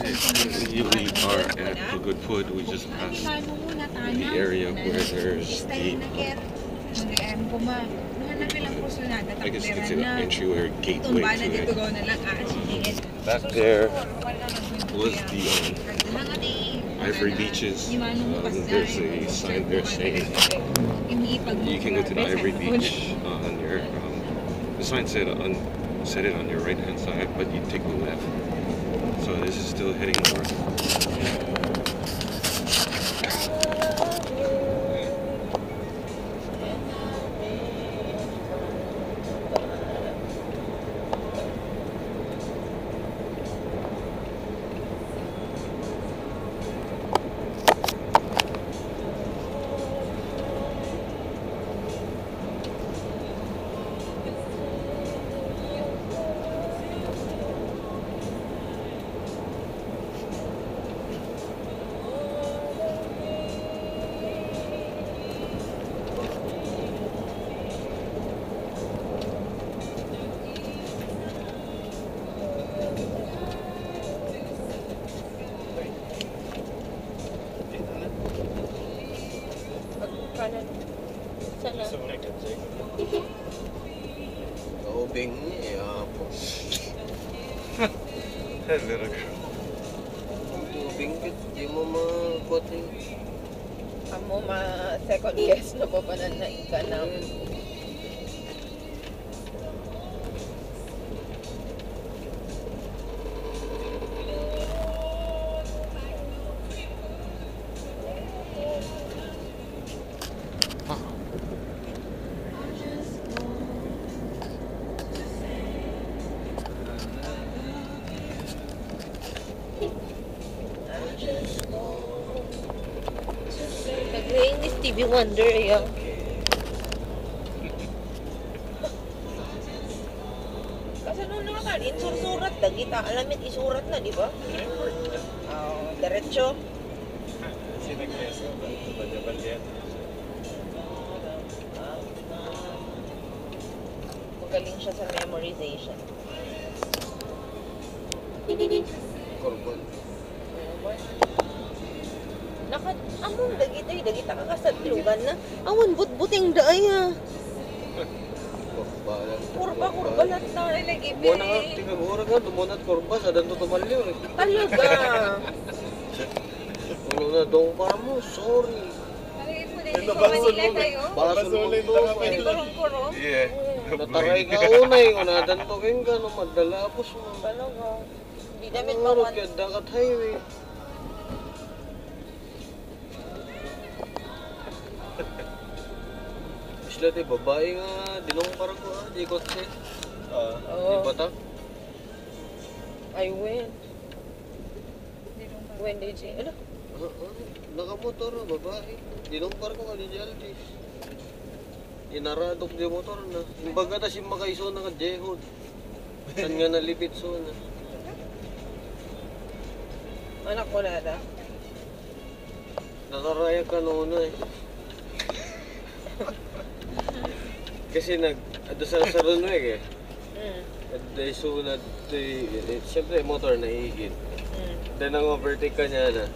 We are at Pagod We just passed the area where there's the, I guess you could say the or gateway to it. Back there was the um, Ivory Beaches. Um, there's a sign there saying you can go to the Ivory Beach on your. Um, the sign said on said it on your right hand side, but you take the left. So this is still heading north. Sana. Ubing niya, po. Little girl. Ubing kit, di mo makuha yung Amo ma second guess na pa pa na ka na. Stevie Wonder yung Kasi nung nakakalin, sursurat na kita. Alamit, isurat na, di ba? Oo, diretso. Magaling siya sa memorization. korban. Naka, amon, dagita, dagita ka kasadlugan na. Awan, but-buting daay ha. Kurba, kurba lang na rin Muna nga, tingnan mo nga, dumunat korban, sa danto tumalyo eh. Talaga. Ano na, dong para mo, sorry. Basulin lang kami. Kurong-kurong. Yeah. Nataray ka unay, unadan to keng ka, no, madalapos mo. Talaga. Di damit Ano, mawan. kaya dakat highway. Sila di babae nga, dinong parang ko ha, di kotse. Di Oo. batak. I win. When did you? Ano? Ah, ah, Nakamotor na, babae. Dinong parang ko di Jaldi. Inaradok di motor na. Imbaga ta si makaiso na ka jehod. San nga nalipit so na. Anak ko na ata. Nakaraya ka noon na eh. Kasi nag, ado sa sa runway eh. Mm. At dahil sunod, eh, siyempre motor na ihigit. Mm. Then ang overtake ka niya na.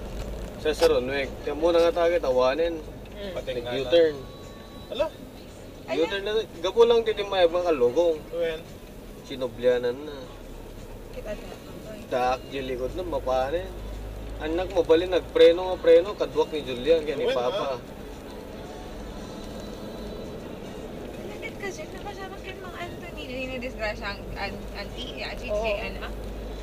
Sa sa runway, kaya muna nga tayo tawanin. Mm. Nag-U-turn. Ala, U-turn na, gapo lang titimay mga kalugong. well, Sinoblyanan na. Kita na. Daak di likod na, mapanin. Anak mo, bali nagpreno nga preno, kadwak ni Julian, kaya ni Well, Papa. Bakit kasi nakasama kay Mang Anthony na dinidisgrasya ang an- auntie, ya, si Oo. si ano,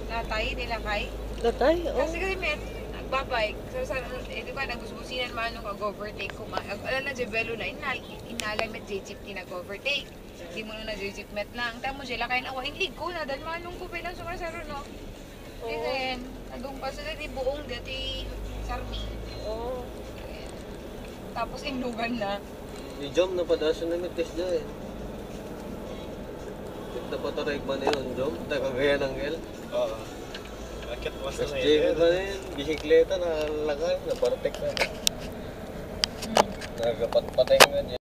natay nila kay. Datay, oh. Kasi kasi may nagbabike. So sa, eh, di ba, nagusbusinan man nung mag-overtake ko. ma- Alam na, Jebelo na, inal, inalay met jeep ti nag-overtake. Di mo na jeep met lang. Tamo sila kaya nawa, hindi ko na, dahil manong ko bilang sumasaro, no? Oo. And then, nagong pa sila di buong dati sarmi. Oh. Tapos indugan na. Ni Jom na padasan na test dyan eh. Pa taray ba na yun, Jom? Takagaya ng L. oo. Akit was Tapos na Jamie ba na yun? Bisikleta na lakay, na na. Nagapatpatay nga niya.